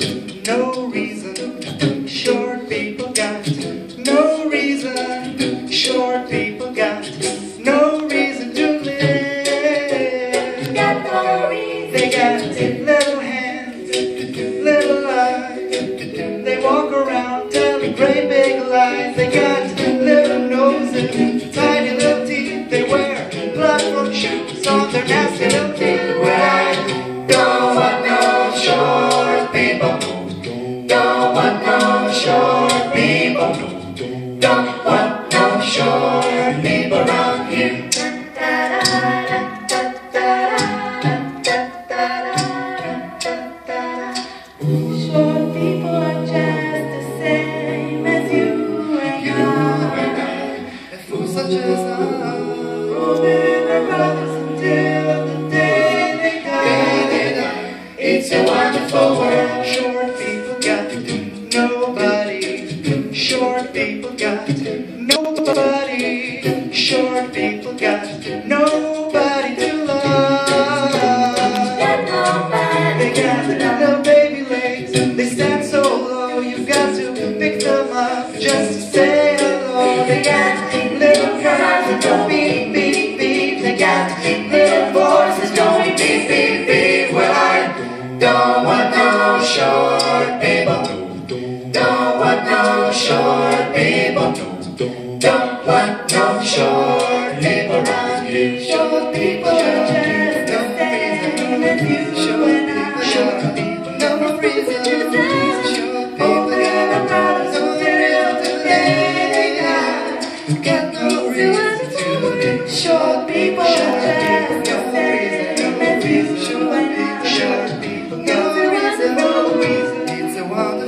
no reason. Short people got no reason. Short people got no reason to live. Got no reason. They got little hands, little eyes. They walk around telling great big lies. They got little noses, people around here. Short people are just the same as you and You and I, fools such as us. Be their brothers until the day they die. It's a wonderful world. People got nobody. Short people got nobody to love. Got nobody. They got little baby legs. They stand so low. You've got to pick them up just to say hello. They got little cars that go beep beep beep. They got little voices going beep beep beep. Well, I don't want no short people. Don't want no short people. Don't want no short people around you. Short people are just the same as you and I. Short people, no more reason to stand. Short people no reason to short people. No reason to short people. Short people, no reason, no reason. It's a wonderful.